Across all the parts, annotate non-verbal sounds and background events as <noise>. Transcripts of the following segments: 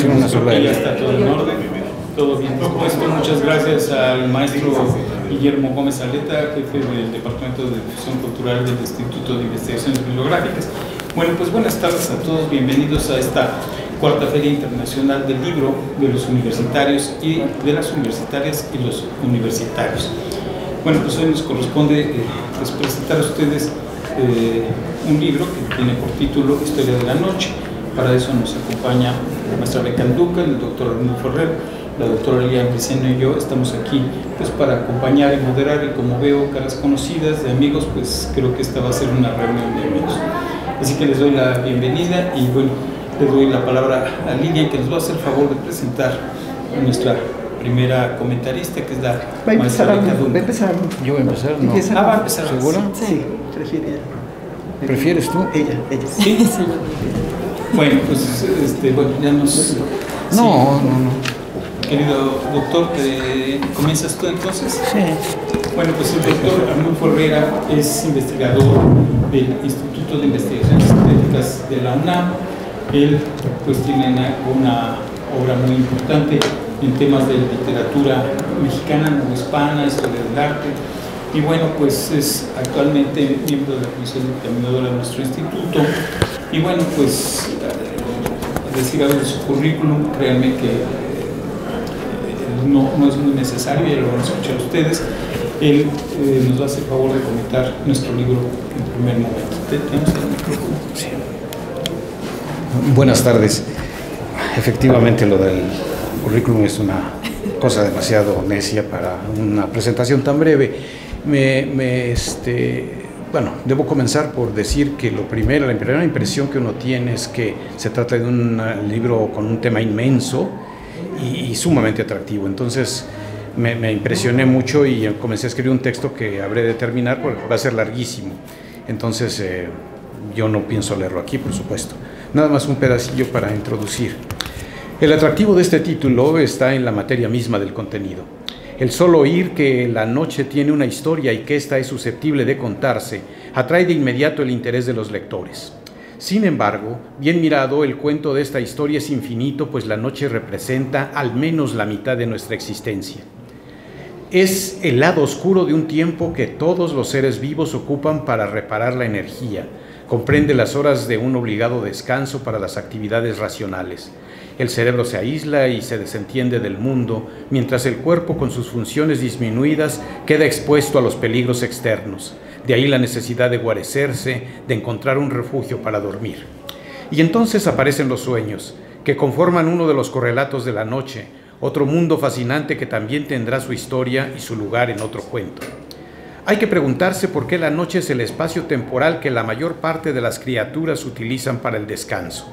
pusieron una sola está todo en orden, todo bien dispuesto. Muchas gracias al maestro Guillermo Gómez Aleta, jefe del Departamento de Difusión Cultural del Instituto de Investigaciones Bibliográficas. Bueno, pues buenas tardes a todos, bienvenidos a esta cuarta Feria Internacional del Libro de los Universitarios y de las Universitarias y los Universitarios. Bueno, pues hoy nos corresponde eh, pues presentar a ustedes eh, un libro que tiene por título Historia de la Noche. Para eso nos acompaña nuestra becanduca, el doctor Arnulfo Ferrer, la doctora Lilian Briceño y yo estamos aquí pues para acompañar y moderar y como veo caras conocidas de amigos, pues creo que esta va a ser una reunión de amigos. Así que les doy la bienvenida y bueno, les doy la palabra a Lilian que nos va a hacer el favor de presentar a nuestra primera comentarista que es la Va a empezar, maestra va Beca a empezar. Yo voy a empezar, no. Empieza. Ah, va a empezar. ¿Seguro? Sí, prefiere ella. ¿Prefieres tú? Ella, ella. Sí. Bueno, pues este, bueno, ya nos... No, no, no. Querido doctor, ¿te- ¿comienzas tú entonces? Sí. Bueno, pues el doctor Arnulfo Herrera es investigador del Instituto de Investigaciones Estéticas de la UNAM. Él pues tiene una, una obra muy importante en temas de literatura mexicana, no hispana, historia del arte. Y bueno, pues es actualmente miembro de la comisión dictaminadora de nuestro instituto. Y bueno, pues eh, decir algo de su currículum, créanme que eh, no, no es muy necesario, ya lo van a escuchar ustedes. Él eh, nos va a hacer favor de comentar nuestro libro en primer momento. ¿Te- ¿Tenemos el micrófono? Sí. Buenas tardes. Efectivamente, lo del currículum es una cosa demasiado necia para una presentación tan breve. Me, me, este, bueno, debo comenzar por decir que lo primero, la primera impresión que uno tiene es que se trata de un eh, libro con un tema inmenso y, sumamente atractivo. Entonces, me, me impresioné mucho y comencé a escribir un texto que habré de terminar porque va a ser larguísimo. Entonces, eh, yo no pienso leerlo aquí, por supuesto. Nada más un pedacillo para introducir. El atractivo de este título está en la materia misma del contenido. El solo oír que la noche tiene una historia y que ésta es susceptible de contarse atrae de inmediato el interés de los lectores. Sin embargo, bien mirado, el cuento de esta historia es infinito, pues la noche representa al menos la mitad de nuestra existencia. Es el lado oscuro de un tiempo que todos los seres vivos ocupan para reparar la energía. Comprende las horas de un obligado descanso para las actividades racionales. El cerebro se aísla y se desentiende del mundo, mientras el cuerpo con sus funciones disminuidas queda expuesto a los peligros externos. De ahí la necesidad de guarecerse, de encontrar un refugio para dormir. Y entonces aparecen los sueños, que conforman uno de los correlatos de la noche, otro mundo fascinante que también tendrá su historia y su lugar en otro cuento. Hay que preguntarse por qué la noche es el espacio temporal que la mayor parte de las criaturas utilizan para el descanso.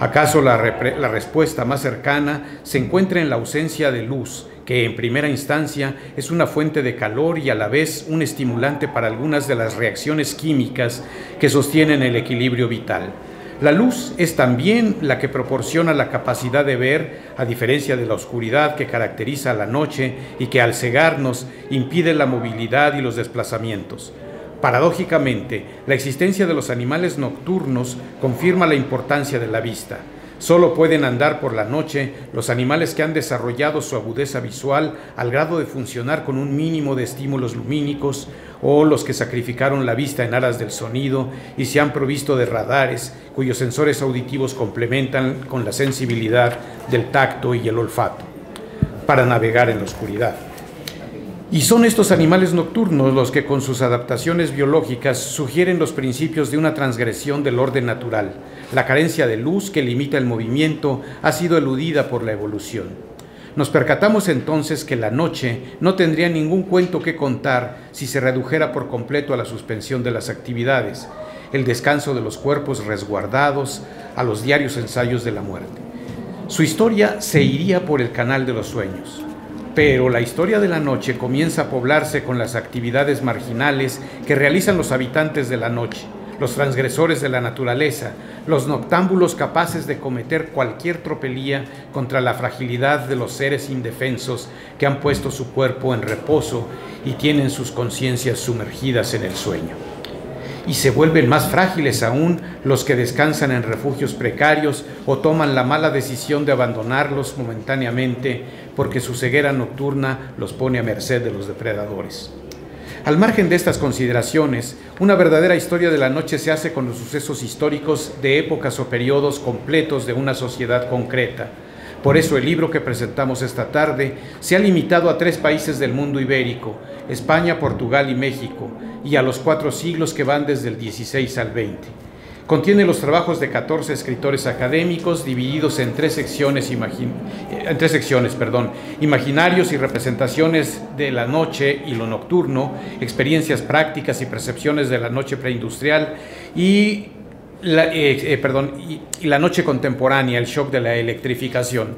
¿Acaso la, la respuesta más cercana se encuentra en la ausencia de luz, que en primera instancia es una fuente de calor y a la vez un estimulante para algunas de las reacciones químicas que sostienen el equilibrio vital? La luz es también la que proporciona la capacidad de ver, a diferencia de la oscuridad que caracteriza la noche y que al cegarnos impide la movilidad y los desplazamientos. Paradójicamente, la existencia de los animales nocturnos confirma la importancia de la vista. Solo pueden andar por la noche los animales que han desarrollado su agudeza visual al grado de funcionar con un mínimo de estímulos lumínicos o los que sacrificaron la vista en aras del sonido y se han provisto de radares cuyos sensores auditivos complementan con la sensibilidad del tacto y el olfato para navegar en la oscuridad. Y son estos animales nocturnos los que con sus adaptaciones biológicas sugieren los principios de una transgresión del orden natural. La carencia de luz que limita el movimiento ha sido eludida por la evolución. Nos percatamos entonces que la noche no tendría ningún cuento que contar si se redujera por completo a la suspensión de las actividades, el descanso de los cuerpos resguardados, a los diarios ensayos de la muerte. Su historia se iría por el canal de los sueños. Pero la historia de la noche comienza a poblarse con las actividades marginales que realizan los habitantes de la noche, los transgresores de la naturaleza, los noctámbulos capaces de cometer cualquier tropelía contra la fragilidad de los seres indefensos que han puesto su cuerpo en reposo y tienen sus conciencias sumergidas en el sueño. y se vuelven más frágiles aún los que descansan en refugios precarios o toman la mala decisión de abandonarlos momentáneamente porque su ceguera nocturna los pone a merced de los depredadores. Al margen de estas consideraciones, una verdadera historia de la noche se hace con los sucesos históricos de épocas o periodos completos de una sociedad concreta. Por eso el libro que presentamos esta tarde se ha limitado a tres países del mundo ibérico, España, Portugal y México, y a los cuatro siglos que van desde el 16 al 20. Contiene los trabajos de 14 escritores académicos divididos en tres secciones, eh, tres secciones perdón, imaginarios y representaciones de la noche y lo nocturno, experiencias prácticas y percepciones de la noche preindustrial y la, eh, eh, perdón, y la noche contemporánea, el shock de la electrificación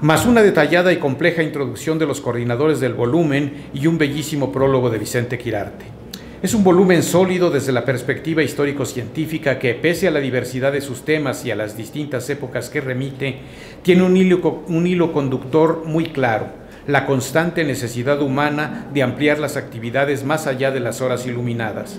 más una detallada y compleja introducción de los coordinadores del volumen y un bellísimo prólogo de Vicente Quirarte. Es un volumen sólido desde la perspectiva histórico-científica que, pese a la diversidad de sus temas y a las distintas épocas que remite, tiene un hilo, un hilo conductor muy claro, la constante necesidad humana de ampliar las actividades más allá de las horas iluminadas.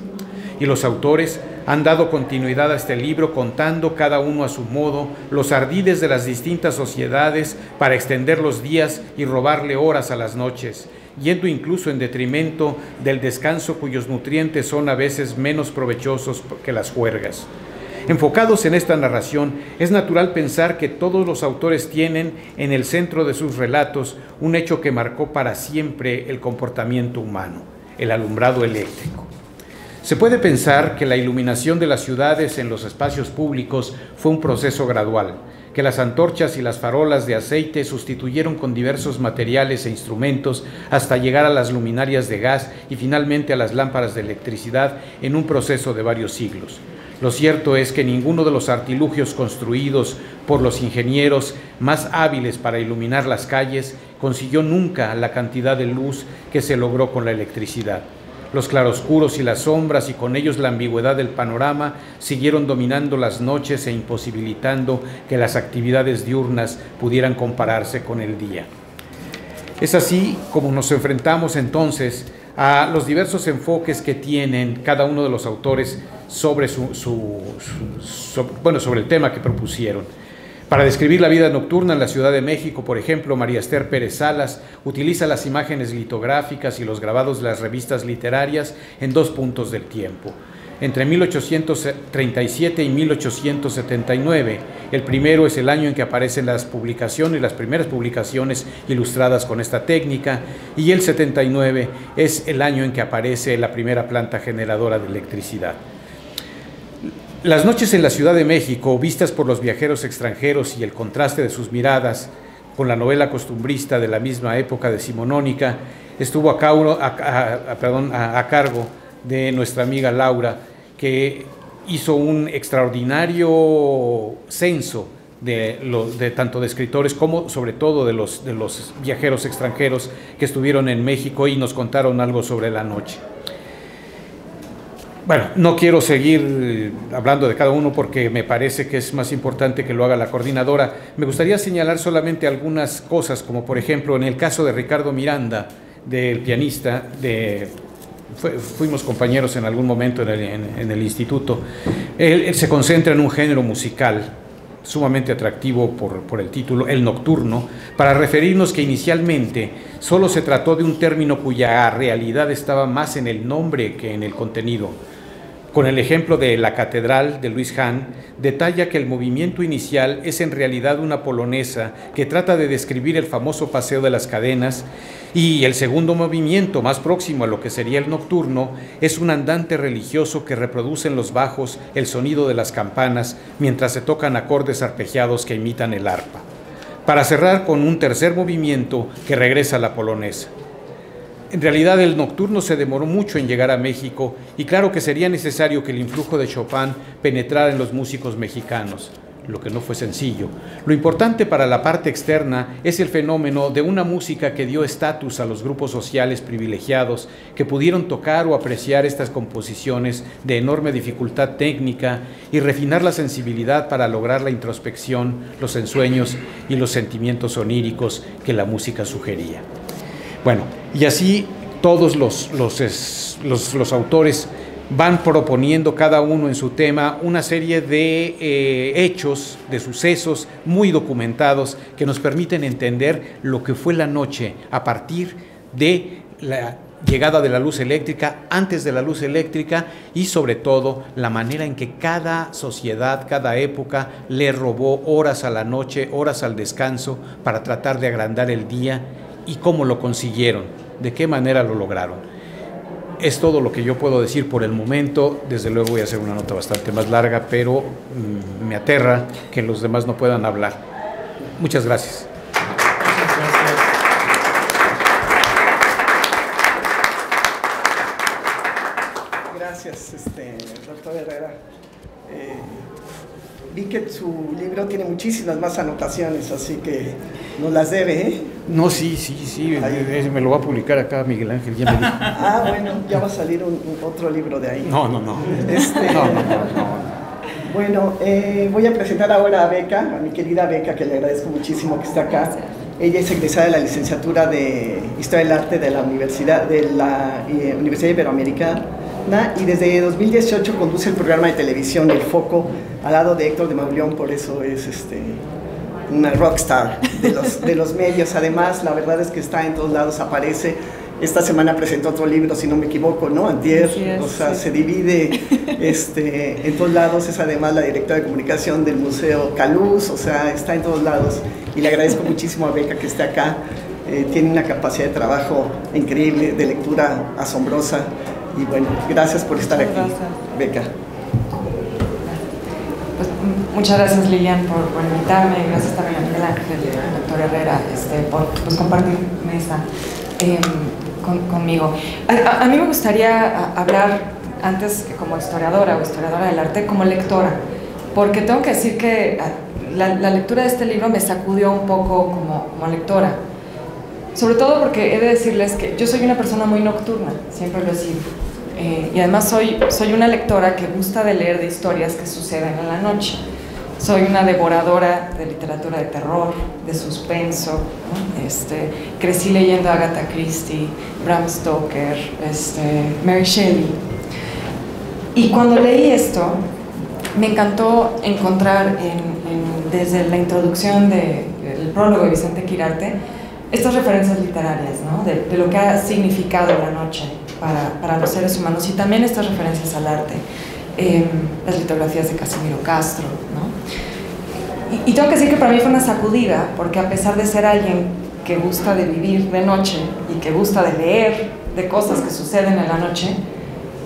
Y los autores han dado continuidad a este libro contando cada uno a su modo los ardides de las distintas sociedades para extender los días y robarle horas a las noches yendo incluso en detrimento del descanso cuyos nutrientes son a veces menos provechosos que las juergas. Enfocados en esta narración, es natural pensar que todos los autores tienen en el centro de sus relatos un hecho que marcó para siempre el comportamiento humano, el alumbrado eléctrico. Se puede pensar que la iluminación de las ciudades en los espacios públicos fue un proceso gradual, que las antorchas y las farolas de aceite sustituyeron con diversos materiales e instrumentos hasta llegar a las luminarias de gas y finalmente a las lámparas de electricidad en un proceso de varios siglos. Lo cierto es que ninguno de los artilugios construidos por los ingenieros más hábiles para iluminar las calles consiguió nunca la cantidad de luz que se logró con la electricidad. Los claroscuros y las sombras y con ellos la ambigüedad del panorama siguieron dominando las noches e imposibilitando que las actividades diurnas pudieran compararse con el día. Es así como nos enfrentamos entonces a los diversos enfoques que tienen cada uno de los autores sobre, su, bueno, sobre el tema que propusieron. Para describir la vida nocturna en la Ciudad de México, por ejemplo, María Esther Pérez Salas utiliza las imágenes litográficas y los grabados de las revistas literarias en dos puntos del tiempo. Entre 1837 y 1879, el primero es el año en que aparecen las publicaciones, las primeras publicaciones ilustradas con esta técnica, y el 79 es el año en que aparece la primera planta generadora de electricidad. Las noches en la Ciudad de México, vistas por los viajeros extranjeros y el contraste de sus miradas con la novela costumbrista de la misma época decimonónica, estuvo a, cargo de nuestra amiga Laura, que hizo un extraordinario censo de, tanto de escritores como sobre todo de los, de los viajeros extranjeros que estuvieron en México y nos contaron algo sobre la noche. Bueno, no quiero seguir eh, hablando de cada uno porque me parece que es más importante que lo haga la coordinadora. Me gustaría señalar solamente algunas cosas, como por ejemplo en el caso de Ricardo Miranda, del pianista, de, fuimos compañeros en algún momento en el, instituto. Él, se concentra en un género musical sumamente atractivo por, por el título, el nocturno, para referirnos que inicialmente solo se trató de un término cuya realidad estaba más en el nombre que en el contenido con el ejemplo de la Catedral de Luis Hahn, detalla que el movimiento inicial es en realidad una polonesa que trata de describir el famoso paseo de las cadenas y el segundo movimiento, más próximo a lo que sería el nocturno, es un andante religioso que reproduce en los bajos el sonido de las campanas mientras se tocan acordes arpegiados que imitan el arpa. Para cerrar con un tercer movimiento que regresa a la polonesa. En realidad el nocturno se demoró mucho en llegar a México y claro que sería necesario que el influjo de Chopin penetrara en los músicos mexicanos, lo que no fue sencillo. Lo importante para la parte externa es el fenómeno de una música que dio estatus a los grupos sociales privilegiados que pudieron tocar o apreciar estas composiciones de enorme dificultad técnica y refinar la sensibilidad para lograr la introspección, los ensueños y los sentimientos oníricos que la música sugería. Bueno, y así todos los, los, los, autores van proponiendo cada uno en su tema una serie de eh, hechos, de sucesos muy documentados que nos permiten entender lo que fue la noche a partir de la llegada de la luz eléctrica, antes de la luz eléctrica y sobre todo la manera en que cada sociedad, cada época le robó horas a la noche, horas al descanso para tratar de agrandar el día y cómo lo consiguieron, de qué manera lo lograron. Es todo lo que yo puedo decir por el momento. Desde luego voy a hacer una nota bastante más larga, pero mm, me aterra que los demás no puedan hablar. Muchas gracias. Gracias, este, doctor Herrera. Eh, vi que su libro tiene muchísimas más anotaciones, así que nos las debe, ¿eh? No, sí, sí, sí, Ahí. me lo va a publicar acá Miguel Ángel, ya me dijo. <laughs> Ah, bueno, ya va a salir un, otro libro de ahí. No, no, no. Este, No, no, no, no. Bueno, eh, voy a presentar ahora a Beca, a mi querida Beca, que le agradezco muchísimo que esté acá. Ella es egresada de la licenciatura de Historia del Arte de la Universidad, de la eh, Universidad Iberoamericana y desde 2018 conduce el programa de televisión El Foco al lado de Héctor de Mauleón, por eso es este, una rockstar de los, de los medios. Además, la verdad es que está en todos lados, aparece. Esta semana presentó otro libro, si no me equivoco, ¿no? Antier, es, o sea, sí. se divide este, en todos lados. Es además la directora de comunicación del Museo Caluz, o sea, está en todos lados. Y le agradezco muchísimo a Beca que esté acá. Eh, tiene una capacidad de trabajo increíble, de lectura asombrosa. Y bueno, gracias por estar aquí, Gracias. Beca. Pues, muchas gracias Lilian por, por invitarme, gracias también a Miguel Ángel y al doctor Herrera este, por pues, compartir mesa eh, con- conmigo. A, a- mí me gustaría hablar antes que como historiadora o historiadora del arte, como lectora, porque tengo que decir que ah, la, la lectura de este libro me sacudió un poco como, como lectora. Sobre todo porque he de decirles que yo soy una persona muy nocturna, siempre lo he sido. Eh, y además soy, soy una lectora que gusta de leer de historias que suceden en la noche. Soy una devoradora de literatura de terror, de suspenso. ¿no? Este, crecí leyendo Agatha Christie, Bram Stoker, este, Mary Shelley. Y cuando leí esto, me encantó encontrar en- desde la introducción del prólogo de Vicente Quirarte estas referencias literarias, ¿no? de, de lo que ha significado la noche para, para los seres humanos y también estas referencias al arte, eh, las litografías de Casimiro Castro. ¿no? Y, y tengo que decir que para mí fue una sacudida, porque a pesar de ser alguien que gusta de vivir de noche y que gusta de leer de cosas que suceden en la noche,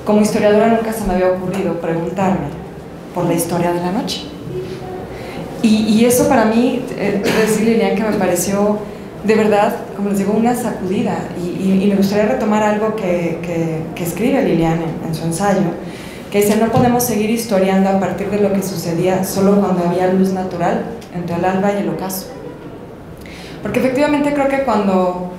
como historiadora nunca se me había ocurrido preguntarme por la historia de la noche. Y, y eso para mí, eh, decir Lilian, que me pareció de verdad, como les digo, una sacudida. Y, me gustaría retomar algo que, escribe Lilian en, en su ensayo, que dice, no podemos seguir historiando a partir de lo que sucedía solo cuando había luz natural entre el alba y el ocaso. Porque efectivamente creo que cuando,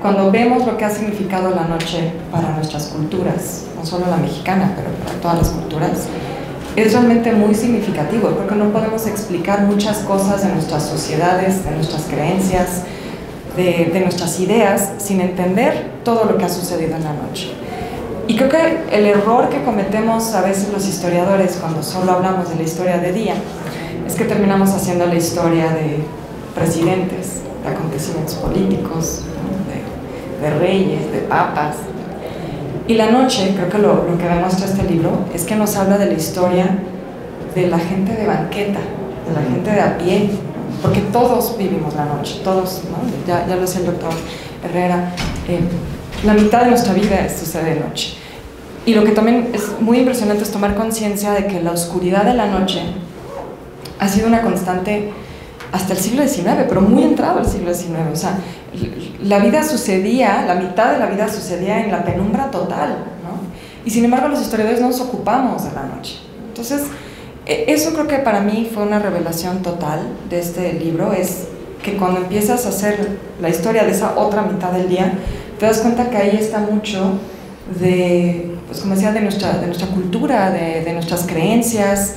cuando vemos lo que ha significado la noche para nuestras culturas, no solo la mexicana, pero para todas las culturas, es realmente muy significativo. Creo que no podemos explicar muchas cosas de nuestras sociedades, de nuestras creencias, de, nuestras ideas, sin entender todo lo que ha sucedido en la noche. Y creo que el error que cometemos a veces los historiadores cuando solo hablamos de la historia de día es que terminamos haciendo la historia de presidentes, de acontecimientos políticos, de reyes, de papas. Y la noche, creo que lo, lo que demuestra este libro es que nos habla de la historia de la gente de banqueta, de la gente de a pie, porque todos vivimos la noche, todos, ¿no? ya, ya lo decía el doctor Herrera, eh, la mitad de nuestra vida sucede de noche. Y lo que también es muy impresionante es tomar conciencia de que la oscuridad de la noche ha sido una constante hasta el siglo XIX, pero muy entrado el siglo XIX. O sea, la vida sucedía, la mitad de la vida sucedía en la penumbra total, ¿no? Y sin embargo los historiadores no nos ocupamos de la noche. Entonces, e- eso creo que para mí fue una revelación total de este libro, es que cuando empiezas a hacer la historia de esa otra mitad del día, te das cuenta que ahí está mucho de, pues como decía, de nuestra, cultura, de nuestras creencias,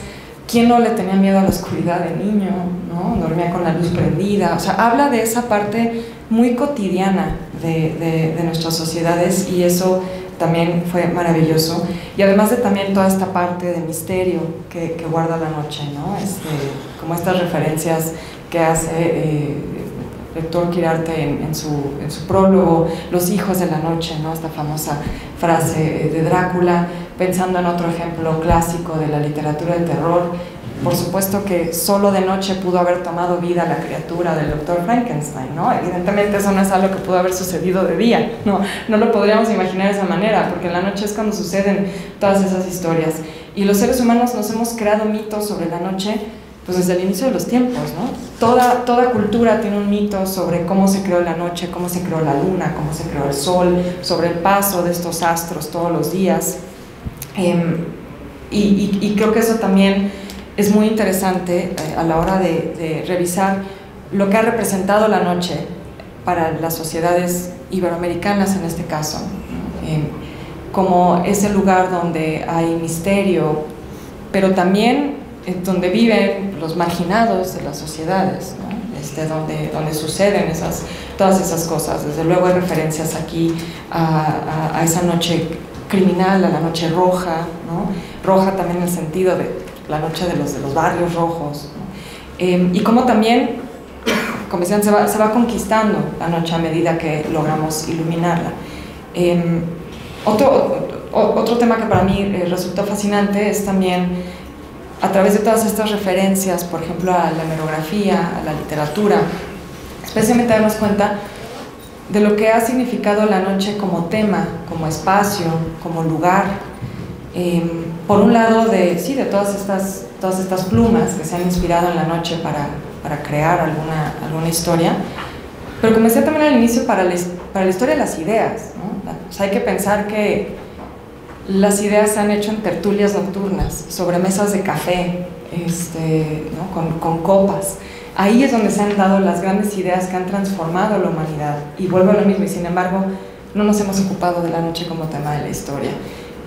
¿Quién no le tenía miedo a la oscuridad de niño? ¿no? Dormía con la luz prendida. O sea, habla de esa parte muy cotidiana de, nuestras sociedades y eso también fue maravilloso. Y además de también toda esta parte de misterio que, que guarda la noche, ¿no? Este, como estas referencias que hace eh, Héctor Quirarte en, su, prólogo, Los hijos de la noche, ¿no? esta famosa frase de Drácula, pensando en otro ejemplo clásico de la literatura de terror, por supuesto que solo de noche pudo haber tomado vida la criatura del doctor Frankenstein, ¿no? Evidentemente eso no es algo que pudo haber sucedido de día, no, no lo podríamos imaginar de esa manera, porque en la noche es cuando suceden todas esas historias. Y los seres humanos nos hemos creado mitos sobre la noche pues desde el inicio de los tiempos, ¿no? Toda, toda cultura tiene un mito sobre cómo se creó la noche, cómo se creó la luna, cómo se creó el sol, sobre el paso de estos astros todos los días. Em, y, y, creo que eso también es muy interesante eh, a la hora de, de, revisar lo que ha representado la noche para las sociedades iberoamericanas en este caso, em, como ese lugar donde hay misterio, pero también donde viven los marginados de las sociedades, este, donde, donde suceden esas, todas esas cosas. Desde luego hay referencias aquí a, a, esa noche criminal, a la noche roja, ¿no? roja también en el sentido de la noche de los, de los barrios rojos, em, y cómo también, como decían, se va, se va, conquistando la noche a medida que logramos iluminarla. Eh, otro, otro tema que para mí eh, resultó fascinante es también a través de todas estas referencias, por ejemplo, a la hemerografía, a la literatura, especialmente darnos cuenta de lo que ha significado la noche como tema, como espacio, como lugar. Em, por un lado, de, sí, de todas estas, todas estas plumas que se han inspirado en la noche para, para crear alguna, alguna historia, pero decía también al inicio, para para la historia de las ideas. ¿no? Hay que pensar que las ideas se han hecho en tertulias nocturnas, sobre mesas de café, este, con, copas. Ahí es donde se han dado las grandes ideas que han transformado la humanidad. Y vuelvo a lo mismo, y sin embargo, no nos hemos ocupado de la noche como tema de la historia.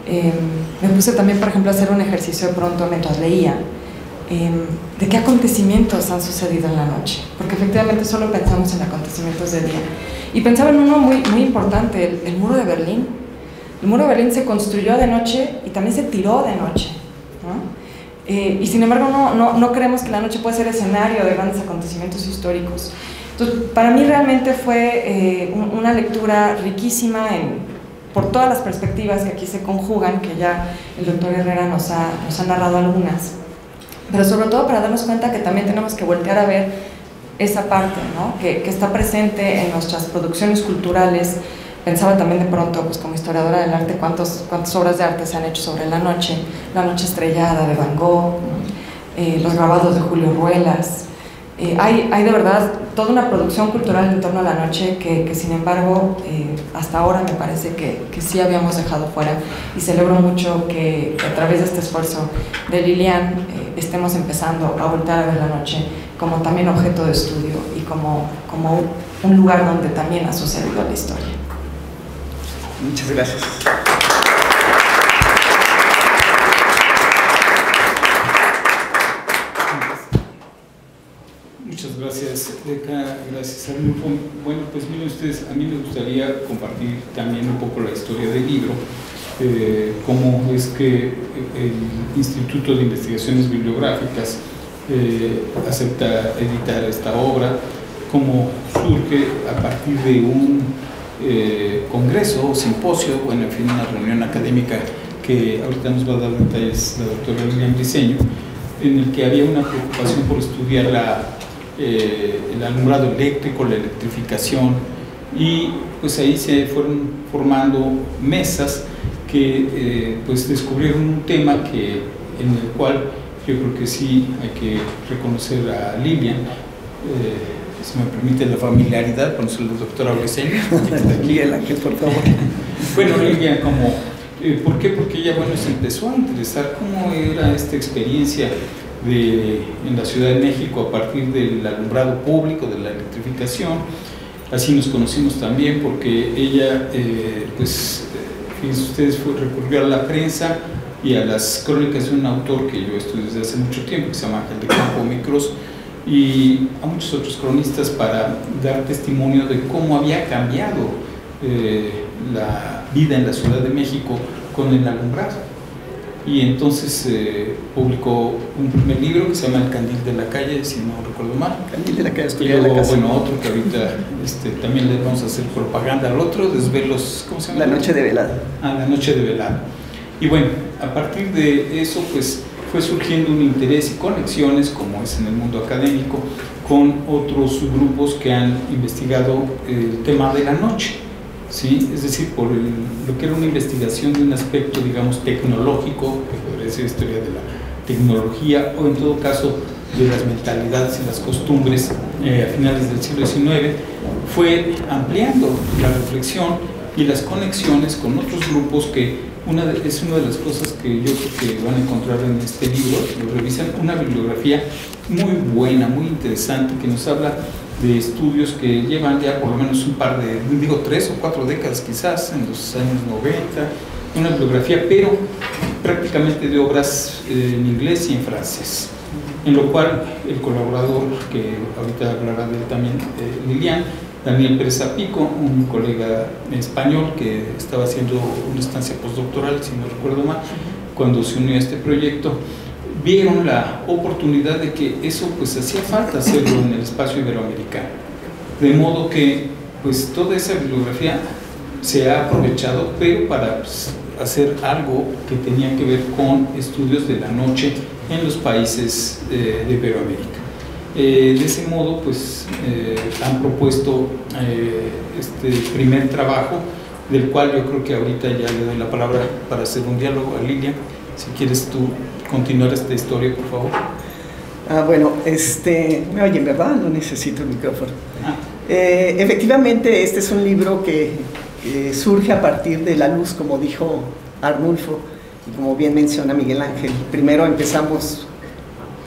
Eh, me puse también, por ejemplo, a hacer un ejercicio de pronto mientras leía, eh, de qué acontecimientos han sucedido en la noche, porque efectivamente solo pensamos en acontecimientos de día. Y pensaba en uno muy, importante, el muro de Berlín el muro de Berlín se construyó de noche y también se tiró de noche. Eh, y sin embargo no, no, no, creemos que la noche puede ser escenario de grandes acontecimientos históricos. Entonces, para mí realmente fue eh, una lectura riquísima en, por todas las perspectivas que aquí se conjugan, que ya el doctor Herrera nos ha, nos ha narrado algunas, pero sobre todo para darnos cuenta que también tenemos que voltear a ver esa parte, ¿no? que, que está presente en nuestras producciones culturales, pensaba también de pronto, pues como historiadora del arte, cuántos, cuántas obras de arte se han hecho sobre la noche, la noche estrellada de Van Gogh, eh, los grabados de Julio Ruelas. Eh, hay, hay, de verdad toda una producción cultural en torno a la noche que, que sin embargo eh, hasta ahora me parece que, que, sí habíamos dejado fuera y celebro mucho que, a través de este esfuerzo de Lilian estemos empezando a voltear a ver la noche como también objeto de estudio y como, como un lugar donde también ha sucedido la historia. Muchas gracias. Muchas gracias, Deca. Gracias al grupo. Bueno, pues miren ustedes, a mí me gustaría compartir también un poco la historia del libro, eh, cómo es que el Instituto de Investigaciones Bibliográficas eh, acepta editar esta obra, cómo surge a partir de un eh, congreso, simposio, bueno, en fin, una reunión académica que ahorita nos va a dar detalles la doctora Lilian Briseño, en el que había una preocupación por estudiar la, eh, el alumbrado eléctrico, la electrificación, y pues ahí se fueron formando mesas que eh, pues descubrieron un tema que, en el cual yo creo que sí hay que reconocer a Lilian, si me permite la familiaridad, con el doctor <laughs> el ángel, por favor. bueno, ella como, eh, ¿por qué? Porque ella, bueno, se empezó a interesar cómo era esta experiencia de, en la Ciudad de México a partir del alumbrado público, de la electrificación. Así nos conocimos también porque ella, eh, pues, eh, fíjense ustedes, fue, recurrió a la prensa y a las crónicas de un autor que yo estudié desde hace mucho tiempo, que se llama Ángel de Campo Micros, y a muchos otros cronistas para dar testimonio de cómo había cambiado eh, la, vida en la Ciudad de México con el alumbrado. Y entonces eh, publicó un primer libro que se llama El Candil de la Calle, si no recuerdo mal. Candil de la Calle, y luego, bueno, otro que ahorita este, también le vamos a hacer propaganda al otro, Desvelos, ¿cómo se llama? La Noche de Velada. Ah, La Noche de Velada. Y bueno, a partir de eso, pues fue surgiendo un interés y conexiones, como es en el mundo académico, con otros grupos que han investigado el tema de la noche. ¿sí? Es decir, por lo que era una investigación de un aspecto, digamos, tecnológico, que podría ser historia de la tecnología, o en todo caso de las mentalidades y las costumbres eh, a finales del siglo XIX, fue ampliando la reflexión y las conexiones con otros grupos que una es una de las cosas que yo creo que van a encontrar en este libro, lo revisan, una bibliografía muy buena, muy interesante, que nos habla de estudios que llevan ya por lo menos un par de, digo, tres o cuatro décadas quizás, en los años 90, una bibliografía, pero prácticamente de obras eh, en inglés y en francés. En lo cual el colaborador, que ahorita hablará de él también, eh, Lilian, Daniel Pérez Apico, un colega español que estaba haciendo una estancia postdoctoral, si no recuerdo mal, cuando se unió a este proyecto, vieron la oportunidad de que eso pues hacía falta hacerlo en el espacio iberoamericano. De modo que pues toda esa bibliografía se ha aprovechado, pero para pues, hacer algo que tenía que ver con estudios de la noche en los países eh, de Iberoamérica. Eh, de ese modo, pues eh, han propuesto eh, este primer trabajo, del cual yo creo que ahorita ya le doy la palabra para hacer un diálogo a Lilia. Si quieres tú continuar esta historia, por favor. Ah, bueno, este, me oyen, ¿verdad? No necesito el micrófono. Ah. efectivamente, este es un libro que, que surge a partir de la luz, como dijo Arnulfo, y como bien menciona Miguel Ángel. Primero empezamos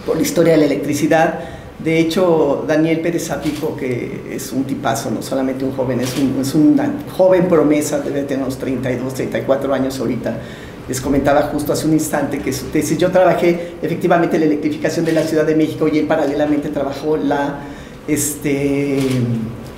por la historia de la electricidad, de hecho, Daniel Pérez Zapico, que es un tipazo, no solamente un joven, es, un, es una joven promesa, debe tener unos 32, 34 años ahorita. Les comentaba justo hace un instante que su tesis, yo trabajé efectivamente la electrificación de la Ciudad de México y él paralelamente trabajó la, este,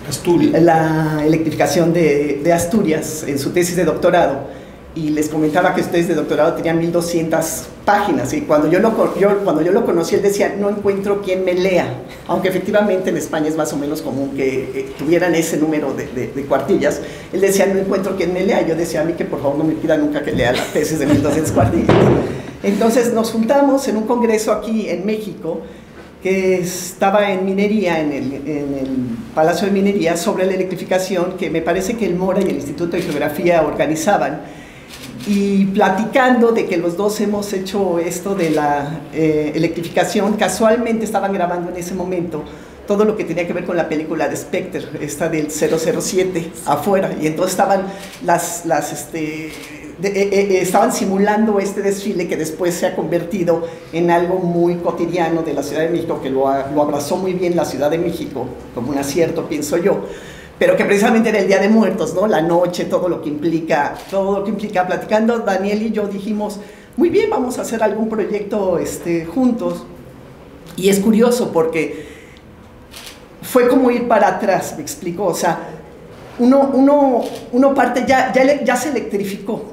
Asturias. la electrificación de, de Asturias en su tesis de doctorado y les comentaba que ustedes de doctorado tenían 1200 páginas y cuando yo, lo, cuando yo lo conocí él decía no encuentro quien me lea aunque efectivamente en España es más o menos común que eh, tuvieran ese número de, de, cuartillas él decía no encuentro quien me lea yo decía a mí que por favor no me pida nunca que lea la tesis de 1200 cuartillas entonces nos juntamos en un congreso aquí en México que estaba en minería, en el, en el, Palacio de Minería, sobre la electrificación, que me parece que el MORA y el Instituto de Geografía organizaban, y platicando de que los dos hemos hecho esto de la eh, electrificación, casualmente estaban grabando en ese momento todo lo que tenía que ver con la película de Spectre, esta del 007, afuera, y entonces estaban las, las este, eh, eh, estaban simulando este desfile que después se ha convertido en algo muy cotidiano de la Ciudad de México, que lo, lo abrazó muy bien la Ciudad de México, como un acierto, pienso yo pero que precisamente era el Día de Muertos, ¿no? La noche, todo lo que implica, todo lo que implica. Platicando, Daniel y yo dijimos, muy bien, vamos a hacer algún proyecto este, juntos. Y es curioso porque fue como ir para atrás, me explico, o sea, uno, uno, uno parte, ya, ya, ya se electrificó,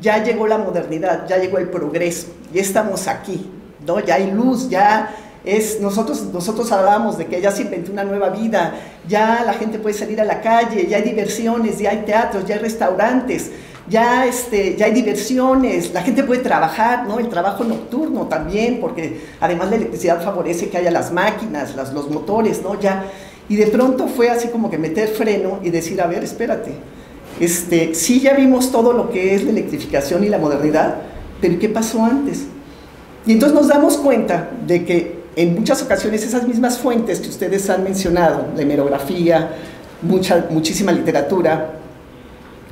ya llegó la modernidad, ya llegó el progreso, ya estamos aquí, ¿no? Ya hay luz, ya es, nosotros, nosotros hablábamos de que ya se inventó una nueva vida, ya la gente puede salir a la calle, ya hay diversiones, ya hay teatros, ya hay restaurantes, ya, este, ya hay diversiones, la gente puede trabajar, ¿no? El trabajo nocturno también, porque además la electricidad favorece que haya las máquinas, las, los motores, ¿no? Ya, y de pronto fue así como que meter freno y decir, a ver, espérate, este, sí ya vimos todo lo que es la electrificación y la modernidad, pero ¿qué pasó antes? Y entonces nos damos cuenta de que en muchas ocasiones esas mismas fuentes que ustedes han mencionado, la hemerografía, mucha, muchísima literatura,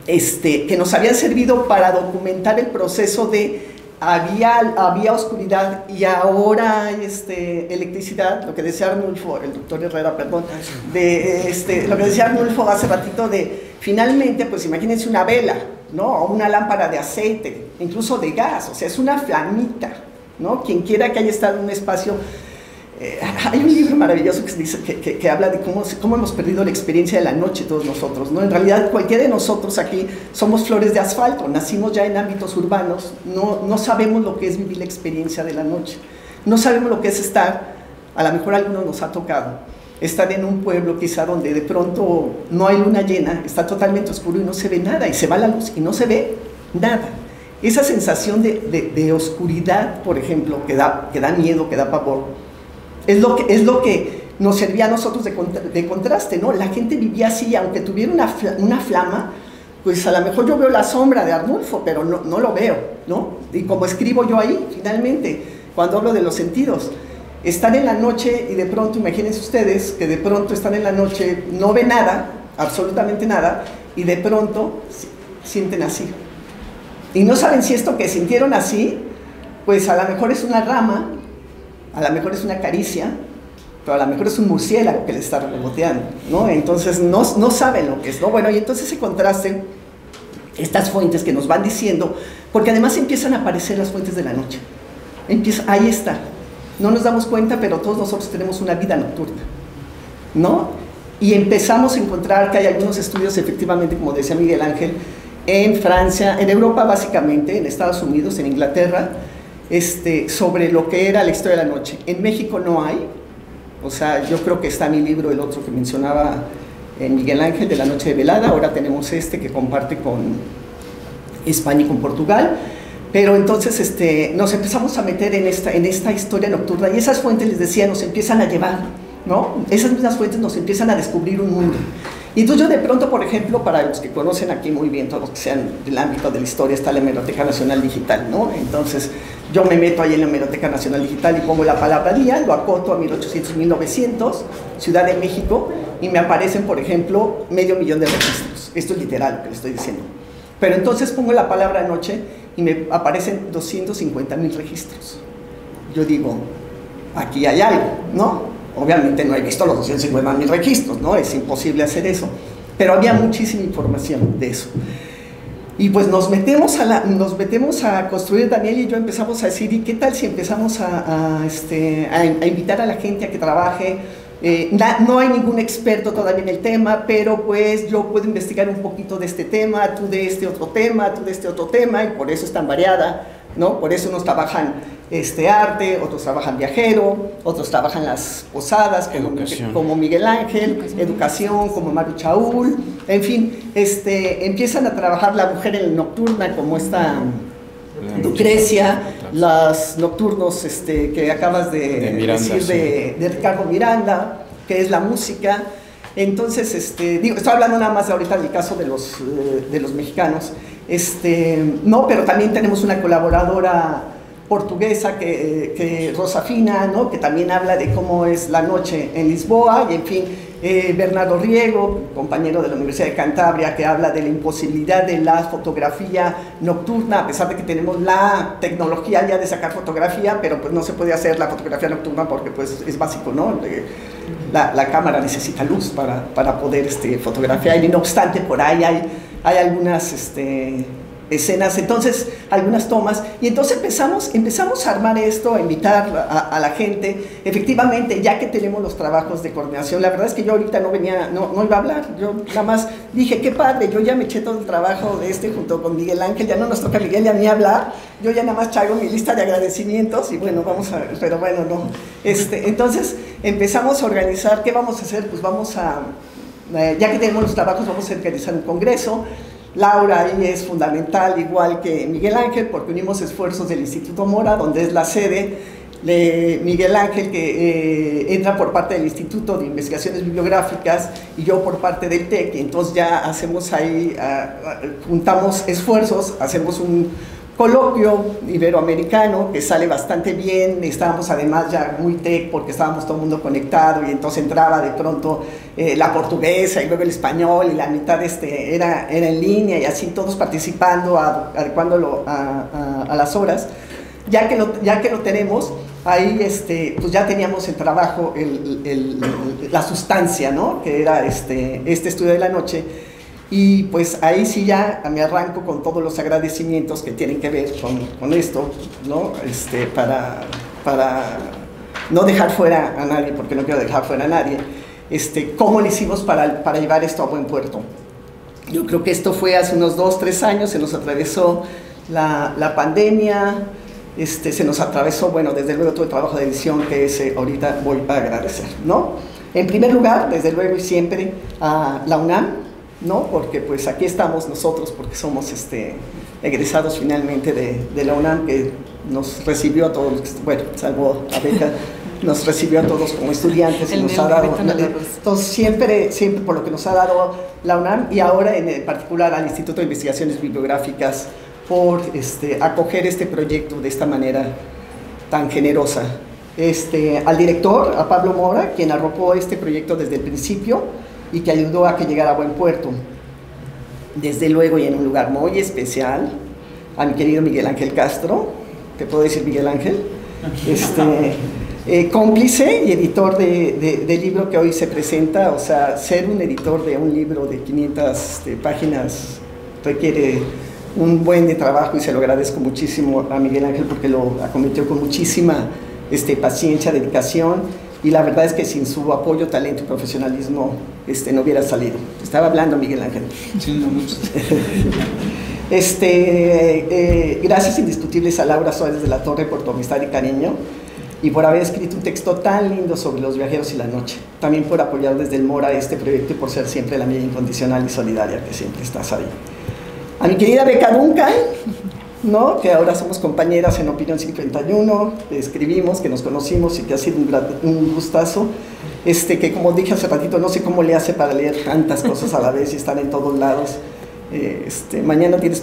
este, que nos habían servido para documentar el proceso de había, había oscuridad y ahora hay este, electricidad, lo que decía Arnulfo, el doctor Herrera, perdón, de, este, lo que decía Arnulfo hace ratito de, finalmente, pues imagínense una vela, ¿no? O una lámpara de aceite, incluso de gas, o sea, es una flamita, ¿no? Quien quiera que haya estado en un espacio eh, <laughs> hay un libro maravilloso que, dice, que, que, habla de cómo, cómo, hemos perdido la experiencia de la noche todos nosotros. ¿no? En realidad, cualquiera de nosotros aquí somos flores de asfalto, nacimos ya en ámbitos urbanos, no, no sabemos lo que es vivir la experiencia de la noche, no sabemos lo que es estar, a lo mejor a algunos nos ha tocado, estar en un pueblo quizá donde de pronto no hay luna llena, está totalmente oscuro y no se ve nada, y se va la luz y no se ve nada. Esa sensación de, de, de oscuridad, por ejemplo, que da, que da miedo, que da pavor, es lo que, es lo que nos servía a nosotros de, contraste, ¿no? La gente vivía así, aunque tuviera una, una flama, pues a lo mejor yo veo la sombra de Arnulfo, pero no, no, lo veo, ¿no? Y como escribo yo ahí, finalmente, cuando hablo de los sentidos, están en la noche y de pronto, imagínense ustedes que de pronto están en la noche, no ve nada, absolutamente nada, y de pronto sienten así. Y no saben si esto que sintieron así, pues a lo mejor es una rama a lo mejor es una caricia, pero a lo mejor es un murciélago que le está reboteando, ¿no? Entonces no, no saben lo que es, ¿no? Bueno, y entonces se contrasten estas fuentes que nos van diciendo, porque además empiezan a aparecer las fuentes de la noche. Empieza, ahí está. No nos damos cuenta, pero todos nosotros tenemos una vida nocturna, ¿no? Y empezamos a encontrar que hay algunos estudios, efectivamente, como decía Miguel Ángel, en Francia, en Europa básicamente, en Estados Unidos, en Inglaterra, este, sobre lo que era la historia de la noche. En México no hay, o sea, yo creo que está mi libro, el otro que mencionaba en eh, Miguel Ángel, de la noche de velada, ahora tenemos este que comparte con España y con Portugal, pero entonces este, nos empezamos a meter en esta, en esta historia nocturna y esas fuentes, les decía, nos empiezan a llevar, ¿no? Esas mismas fuentes nos empiezan a descubrir un mundo. Y entonces yo de pronto, por ejemplo, para los que conocen aquí muy bien, todos los que sean del ámbito de la historia, está la Hemeroteca Nacional Digital, ¿no? Entonces yo me meto ahí en la Hemeroteca Nacional Digital y pongo la palabra día, lo acoto a 1800, 1900, Ciudad de México, y me aparecen, por ejemplo, medio millón de registros. Esto es literal lo que le estoy diciendo. Pero entonces pongo la palabra noche y me aparecen 250 mil registros. Yo digo, aquí hay algo, ¿no? Obviamente no he visto los 250 mil registros, ¿no? Es imposible hacer eso. Pero había muchísima información de eso. Y pues nos metemos, a la, nos metemos a construir, Daniel y yo empezamos a decir, ¿y qué tal si empezamos a, este, a, invitar a la gente a que trabaje? Eh, no hay ningún experto todavía en el tema, pero pues yo puedo investigar un poquito de este tema, tú de este otro tema, tú de este otro tema, y por eso es tan variada, ¿no? Por eso nos trabajan este arte, otros trabajan viajero, otros trabajan las posadas, como, Miguel Ángel, educación, como Maru Chaul, en fin, este, empiezan a trabajar la mujer en nocturna, como esta Lucrecia, los nocturnos este, que acabas de, decir de, Ricardo Miranda, que es la música. Entonces, este, digo, estoy hablando nada más ahorita del caso de los, eh, de los mexicanos. Este, no, pero también tenemos una colaboradora portuguesa que, que Rosafina, ¿no? que también habla de cómo es la noche en Lisboa, y en fin, eh, Bernardo Riego, compañero de la Universidad de Cantabria, que habla de la imposibilidad de la fotografía nocturna, a pesar de que tenemos la tecnología ya de sacar fotografía, pero pues no se puede hacer la fotografía nocturna porque pues es básico, ¿no? La, la cámara necesita luz para, para poder este, fotografiar, y no obstante, por ahí hay, hay algunas... Este, escenas, entonces algunas tomas, y entonces empezamos, empezamos a armar esto, a invitar a, la gente, efectivamente, ya que tenemos los trabajos de coordinación, la verdad es que yo ahorita no venía, no, no iba a hablar, yo nada más dije, qué padre, yo ya me eché todo el trabajo de este junto con Miguel Ángel, ya no nos toca Miguel y a mí hablar, yo ya nada más traigo mi lista de agradecimientos, y bueno, vamos a pero bueno, no, este, entonces empezamos a organizar, ¿qué vamos a hacer? Pues vamos a, eh, ya que tenemos los trabajos, vamos a organizar un congreso, Laura ahí es fundamental, igual que Miguel Ángel, porque unimos esfuerzos del Instituto Mora, donde es la sede de Miguel Ángel, que eh, entra por parte del Instituto de Investigaciones Bibliográficas y yo por parte del TEC, entonces ya hacemos ahí, ah, ah, juntamos esfuerzos, hacemos un, coloquio iberoamericano que sale bastante bien, estábamos además ya muy tech porque estábamos todo el mundo conectado y entonces entraba de pronto eh, la portuguesa y luego el español y la mitad este, era, era en línea y así todos participando, adecuándolo a, las horas. Ya que, lo, ya que lo tenemos, ahí este, pues ya teníamos el trabajo, la sustancia, ¿no? que era este, este estudio de la noche y pues ahí sí ya me arranco con todos los agradecimientos que tienen que ver con, con esto, ¿no? Este, para, para no dejar fuera a nadie, porque no quiero dejar fuera a nadie, este, cómo le hicimos para, para llevar esto a buen puerto. Yo creo que esto fue hace unos dos, tres años, se nos atravesó la, la pandemia, este, se nos atravesó, bueno, desde luego todo el trabajo de edición que ese ahorita voy a agradecer, ¿no? En primer lugar, desde luego y siempre, a la UNAM, ¿no? Porque pues aquí estamos nosotros, porque somos este, egresados finalmente de, de la UNAM, que nos recibió a todos, bueno, salvo a Beca, <laughs> nos recibió a todos como estudiantes y nos ha dado, entonces siempre, siempre por lo que nos ha dado la UNAM y ahora en particular al Instituto de Investigaciones Bibliográficas por este, acoger este proyecto de esta manera tan generosa. Este, al director, a Pablo Mora, quien arropó este proyecto desde el principio y que ayudó a que llegara a buen puerto. Desde luego y en un lugar muy especial, a mi querido Miguel Ángel Castro, ¿te puedo decir Miguel Ángel? <laughs> Este, eh, cómplice y editor de, del libro que hoy se presenta, o sea, ser un editor de un libro de 500 este, páginas requiere un buen de trabajo y se lo agradezco muchísimo a Miguel Ángel porque lo acometió con muchísima este, paciencia, dedicación y la verdad es que sin su apoyo, talento y profesionalismo este, no hubiera salido. Estaba hablando Miguel Ángel. Sí, no, mucho. <laughs> este, eh, gracias indiscutibles a Laura Suárez de la Torre por tu amistad y cariño y por haber escrito un texto tan lindo sobre los viajeros y la noche. También por apoyar desde el Mora este proyecto y por ser siempre la amiga incondicional y solidaria que siempre estás ahí. A mi querida Beca Duncan, ¿no? que ahora somos compañeras en Opinión 51, que escribimos, que nos conocimos y que ha sido un, un gustazo. Este, que como dije hace ratito, no sé cómo le hace para leer tantas cosas a la vez y estar en todos lados. Eh, este, mañana tienes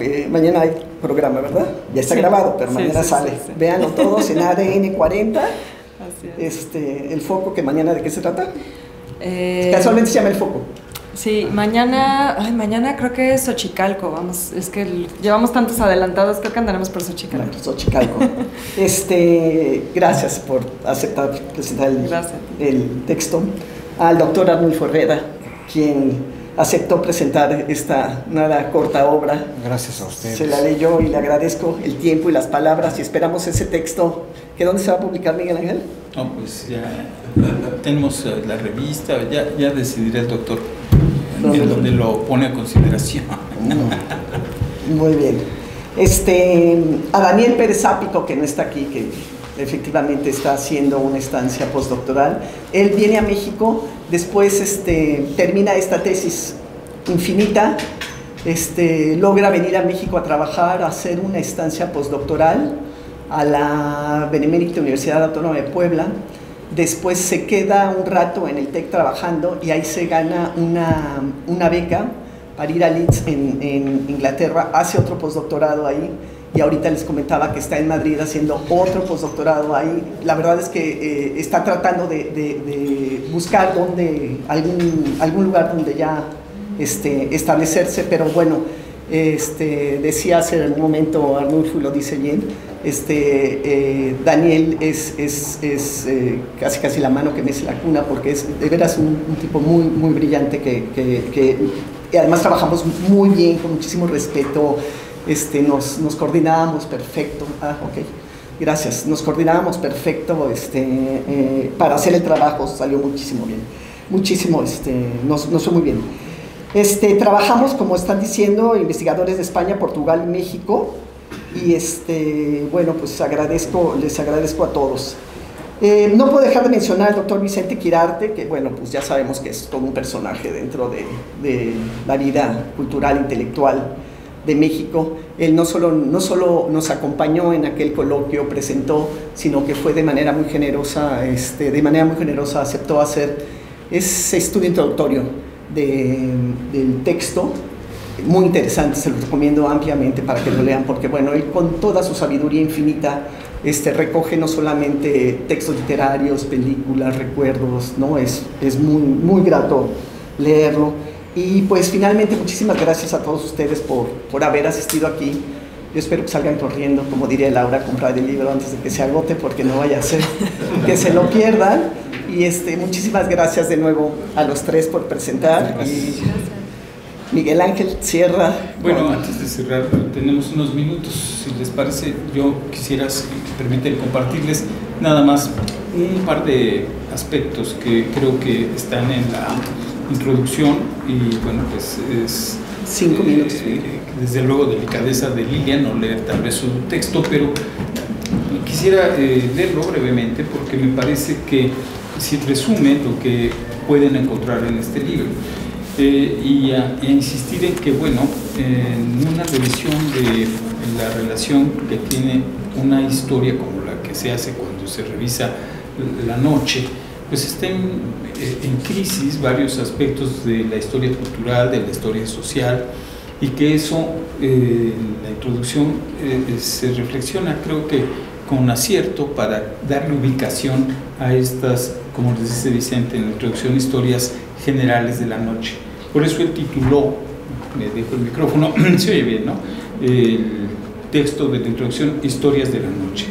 eh, mañana hay programa, ¿verdad? Ya está grabado, pero mañana sale. Véanlo todos en ADN 40. Este, el foco que mañana de qué se trata? Eh, Casualmente se llama el foco. Sí, mañana, ay, mañana creo que es Xochicalco, vamos, es que llevamos tantos adelantados, creo que andaremos por Xochicalco. Bueno, Xochicalco. <laughs> este, gracias por aceptar presentar el, el texto. Al doctor Arnulfo Herrera, quien aceptó presentar esta nada corta obra. Gracias a usted. Se la leyó y le agradezco el tiempo y las palabras y esperamos ese texto. ¿Que dónde se va a publicar, Miguel Ángel? No, pues ya tenemos eh, la revista, ya, ya decidirá el doctor en donde lo pone a consideración. Muy bien. Este, a Daniel Pérez Ápico, que no está aquí, que efectivamente está haciendo una estancia postdoctoral. Él viene a México, después este, termina esta tesis infinita, este, logra venir a México a trabajar, a hacer una estancia postdoctoral a la Benemérita Universidad Autónoma de Puebla. Después se queda un rato en el TEC trabajando y ahí se gana una, una beca para ir a Leeds en, en Inglaterra, hace otro postdoctorado ahí y ahorita les comentaba que está en Madrid haciendo otro postdoctorado ahí. La verdad es que eh, está tratando de, de, buscar algún, algún lugar donde ya este, establecerse, pero bueno, este, decía hace un momento Arnulfo y lo dice bien, este, eh, Daniel es, es, es eh, casi casi la mano que me hace la cuna porque es de veras un, un tipo muy, muy brillante que, que, que y además trabajamos muy bien, con muchísimo respeto, este, nos, nos coordinábamos perfecto. Ah, ok. Gracias. Nos coordinábamos perfecto este, eh, para hacer el trabajo, salió muchísimo bien. Muchísimo, este, nos, nos fue muy bien. Este, trabajamos, como están diciendo, investigadores de España, Portugal y México. Y este, bueno, pues agradezco, les agradezco a todos. Eh, no puedo dejar de mencionar al doctor Vicente Quirarte, que bueno, pues ya sabemos que es todo un personaje dentro de, de la vida cultural, intelectual de México. Él no solo, no solo nos acompañó en aquel coloquio, presentó, sino que fue de manera muy generosa, este, de manera muy generosa aceptó hacer ese estudio introductorio de, del texto, muy interesante, se lo recomiendo ampliamente para que lo lean, porque bueno, él con toda su sabiduría infinita este, recoge no solamente textos literarios, películas, recuerdos, ¿no? es, es muy, muy grato leerlo y pues finalmente muchísimas gracias a todos ustedes por, por haber asistido aquí. Yo espero que salgan corriendo, como diría Laura, a comprar el libro antes de que se agote, porque no vaya a ser <laughs> que se lo pierdan. Y este, muchísimas gracias de nuevo a los tres por presentar. Y Miguel Ángel, cierra. Bueno, antes de cerrar, tenemos unos minutos. Si les parece, yo quisiera, si permiten, compartirles nada más un par de aspectos que creo que están en la introducción y bueno, pues es... Cinco minutos. Eh, desde luego delicadeza de Lilian, no leer tal vez su texto, pero quisiera eh, leerlo brevemente porque me parece que si resume lo que pueden encontrar en este libro. Eh, y a, insistir en que, bueno, en una revisión de la relación que tiene una historia como la que se hace cuando se revisa la noche, pues estén eh, en crisis varios aspectos de la historia cultural, de la historia social, y que eso, eh, la introducción, se reflexiona, creo que con acierto, para darle ubicación a estas, como les dice Vicente en la introducción, historias generales de la noche. Por eso él tituló, me dejo el micrófono, <clears throat> se oye bien, ¿no? El texto de la introducción, Historias de la Noche.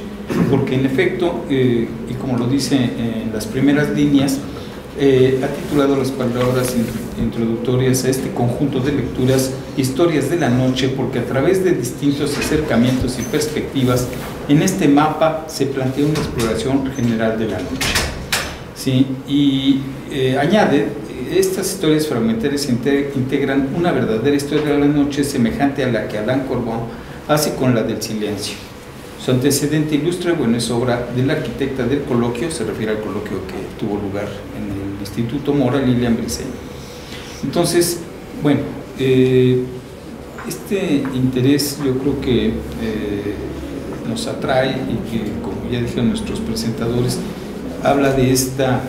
Porque en efecto, eh, y como lo dice en las primeras líneas, eh, ha titulado las palabras introductorias a este conjunto de lecturas Historias de la Noche porque a través de distintos acercamientos y perspectivas en este mapa se plantea una exploración general de la noche. ¿Sí? Y eh, añade, estas historias fragmentarias integran una verdadera historia de la noche semejante a la que Alain Corbon hace con la del silencio. Su antecedente ilustre, bueno, es obra de la arquitecta del coloquio, se refiere al coloquio que tuvo lugar en el Instituto Mora, Lilian Briceño. Entonces, bueno, eh, este interés yo creo que eh, nos atrae y que, como ya dijeron nuestros presentadores, habla de esta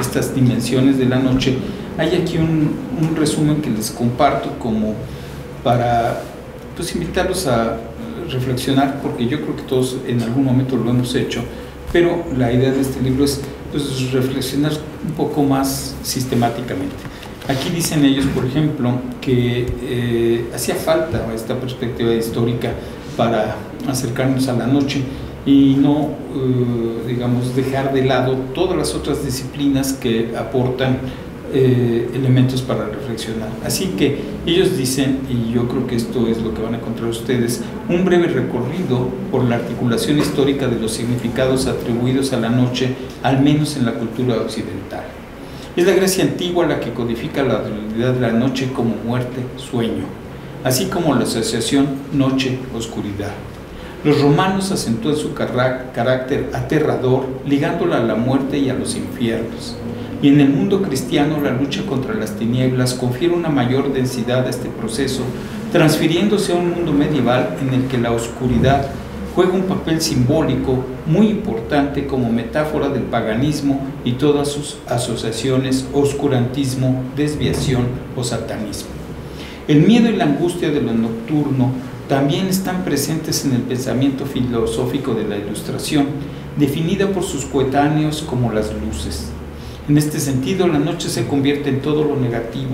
estas dimensiones de la noche, hay aquí un, resumen que les comparto como para pues, invitarlos a reflexionar, porque yo creo que todos en algún momento lo hemos hecho, pero la idea de este libro es pues, reflexionar un poco más sistemáticamente. Aquí dicen ellos, por ejemplo, que eh, hacía falta esta perspectiva histórica para acercarnos a la noche y no, eh, digamos, dejar de lado todas las otras disciplinas que aportan eh, elementos para reflexionar. Así que ellos dicen, y yo creo que esto es lo que van a encontrar ustedes, un breve recorrido por la articulación histórica de los significados atribuidos a la noche, al menos en la cultura occidental. Es la Grecia antigua la que codifica la dualidad de la noche como muerte, sueño, así como la asociación noche-oscuridad. Los romanos acentúan su carácter aterrador ligándola a la muerte y a los infiernos. Y en el mundo cristiano la lucha contra las tinieblas confiere una mayor densidad a este proceso, transfiriéndose a un mundo medieval en el que la oscuridad juega un papel simbólico muy importante como metáfora del paganismo y todas sus asociaciones, oscurantismo, desviación o satanismo. El miedo y la angustia de lo nocturno también están presentes en el pensamiento filosófico de la Ilustración, definida por sus coetáneos como las luces. En este sentido, la noche se convierte en todo lo negativo,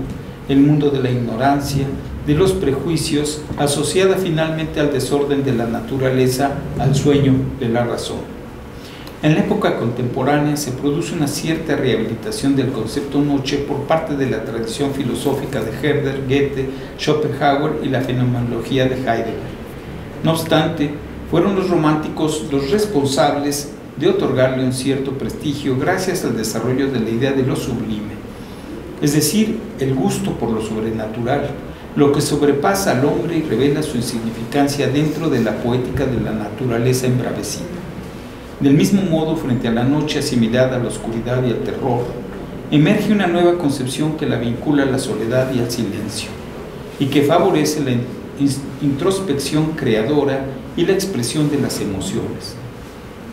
el mundo de la ignorancia, de los prejuicios, asociada finalmente al desorden de la naturaleza, al sueño de la razón. En la época contemporánea se produce una cierta rehabilitación del concepto noche por parte de la tradición filosófica de Herder, Goethe, Schopenhauer y la fenomenología de Heidegger. No obstante, fueron los románticos los responsables de otorgarle un cierto prestigio gracias al desarrollo de la idea de lo sublime, es decir, el gusto por lo sobrenatural, lo que sobrepasa al hombre y revela su insignificancia dentro de la poética de la naturaleza embravecida. Del mismo modo, frente a la noche asimilada a la oscuridad y al terror, emerge una nueva concepción que la vincula a la soledad y al silencio, y que favorece la introspección creadora y la expresión de las emociones.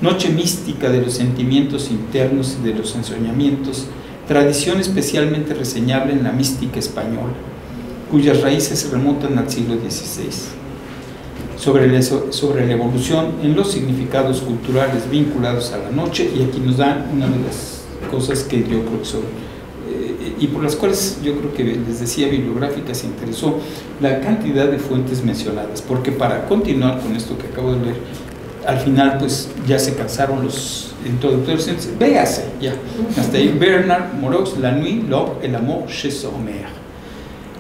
Noche mística de los sentimientos internos y de los ensoñamientos, tradición especialmente reseñable en la mística española, cuyas raíces se remontan al siglo XVI sobre la, sobre la evolución en los significados culturales vinculados a la noche y aquí nos dan una de las cosas que yo creo que son eh, y por las cuales yo creo que les decía bibliográficas se interesó la cantidad de fuentes mencionadas porque para continuar con esto que acabo de leer al final pues ya se cansaron los introductores véase ya. Hasta ahí Bernard Morox La Nuit, l'Homme, El Amor chez Homer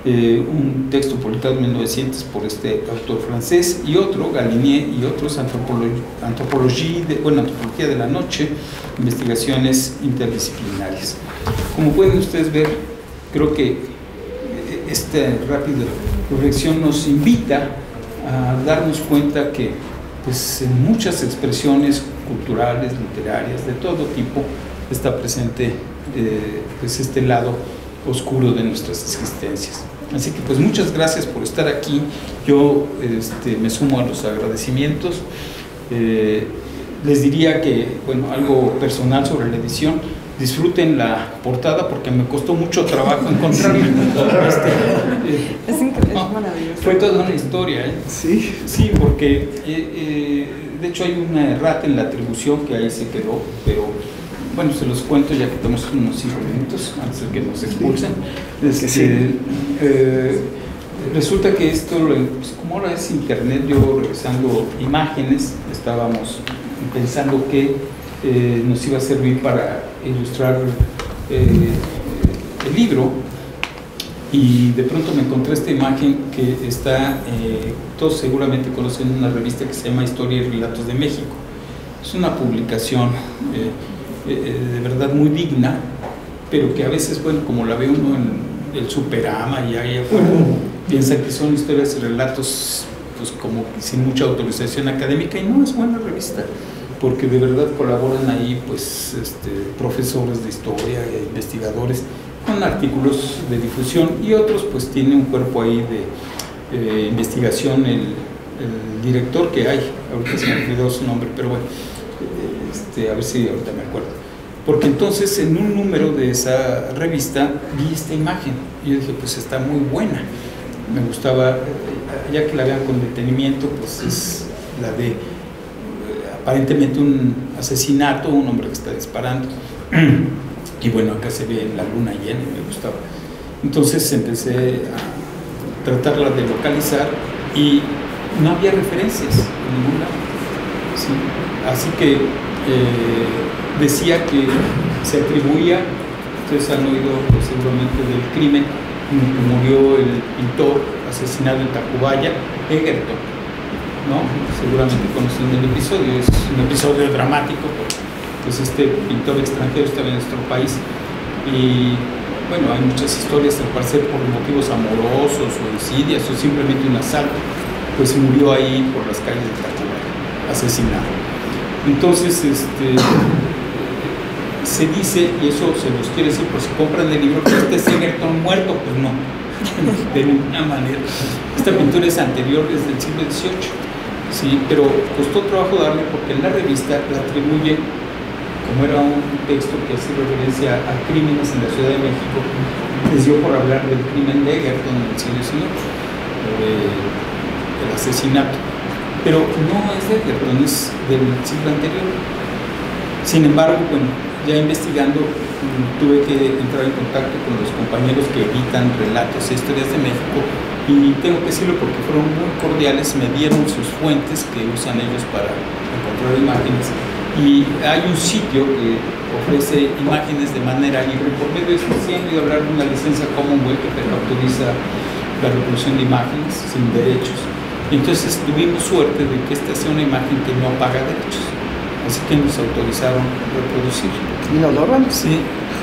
eh, un texto publicado en 1900 por este autor francés y otro, Galinier y otros, antropología de, bueno, Antropología de la Noche, investigaciones interdisciplinarias. Como pueden ustedes ver, creo que eh, esta rápida reflexión nos invita a darnos cuenta que pues, en muchas expresiones culturales, literarias, de todo tipo, está presente eh, pues este lado oscuro de nuestras existencias. Así que pues muchas gracias por estar aquí. Yo este, me sumo a los agradecimientos. Eh, les diría que, bueno, algo personal sobre la edición, disfruten la portada porque me costó mucho trabajo encontrarla. Este, eh, es increíble, maravilloso. Fue toda una historia, ¿eh? Sí. Sí, porque de hecho hay una errata en la atribución que ahí se quedó, pero bueno, se los cuento ya que tenemos unos cinco minutos antes de que nos expulsen. Este, eh, resulta que esto, pues, como ahora es internet, yo revisando imágenes, estábamos pensando que eh, nos iba a servir para ilustrar eh, el libro y de pronto me encontré esta imagen que está, todos seguramente conocen una revista que se llama Historia y Relatos de México. Es una publicación eh, de verdad muy digna, pero que a veces, bueno, como la ve uno en el Superama y ahí afuera, piensa que son historias y relatos pues como sin mucha autorización académica y no es buena revista porque de verdad colaboran ahí pues este, profesores de historia, e investigadores con artículos de difusión y otros pues tiene un cuerpo ahí de eh, investigación el, el, director que hay, ahorita se me olvidó su nombre, pero bueno, este, a ver si ahorita me acuerdo. Porque entonces en un número de esa revista vi esta imagen y yo dije, pues está muy buena. Me gustaba, eh, ya que la vean con detenimiento, pues es la de eh, aparentemente un asesinato, un hombre que está disparando. <clears throat> Y bueno, acá se ve la luna llena me gustaba. Entonces empecé a tratarla de localizar y no había referencias en ningún lado. Así que eh, decía que se atribuía, ustedes han oído pues, del crimen, que murió el pintor asesinado en Tacubaya, Egerton, ¿no? Seguramente conocen el episodio, es un episodio dramático, pues este pintor extranjero estaba en nuestro país y bueno, hay muchas historias, al parecer por motivos amorosos o insidias o simplemente un asalto, pues murió ahí por las calles de Tacubaya, asesinado. Entonces, este, se dice, y eso se los quiere decir por si compran el libro, que este es Egerton muerto, pues no, de ninguna manera. Esta pintura es anterior, desde el siglo XVIII, sí, pero costó trabajo darle porque en la revista la atribuye, como era un texto que hace referencia a crímenes en la Ciudad de México, les dio por hablar del crimen de Egerton en el siglo XIX, el asesinato pero no es de Egerton, es del siglo anterior. Sin embargo, bueno, ya investigando mm, tuve que entrar en contacto con los compañeros que editan relatos e historias de México y tengo que decirlo porque fueron muy cordiales, me dieron sus fuentes que usan ellos para encontrar imágenes y hay un sitio que ofrece imágenes de manera libre por medio de siempre hablar de una licencia Commonwealth que autoriza la reproducción de imágenes sin derechos entonces tuvimos suerte de que esta sea una imagen que no paga derechos. Así que nos autorizaron a reproducir. ¿Y no lo robamos? Sí.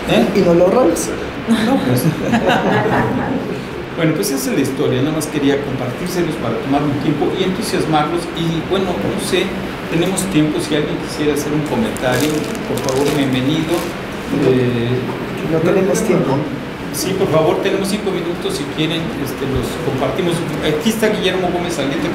¿Eh? ¿Y no lo robamos? No, pues. <laughs> bueno, pues esa es la historia. Nada más quería compartírselos para tomar un tiempo y entusiasmarlos. Y bueno, no sé, tenemos tiempo. Si alguien quisiera hacer un comentario, por favor, bienvenido. Eh, no tenemos tiempo. Sí, por favor, tenemos cinco minutos si quieren, este, los compartimos. Aquí está Guillermo Gómez Saliente.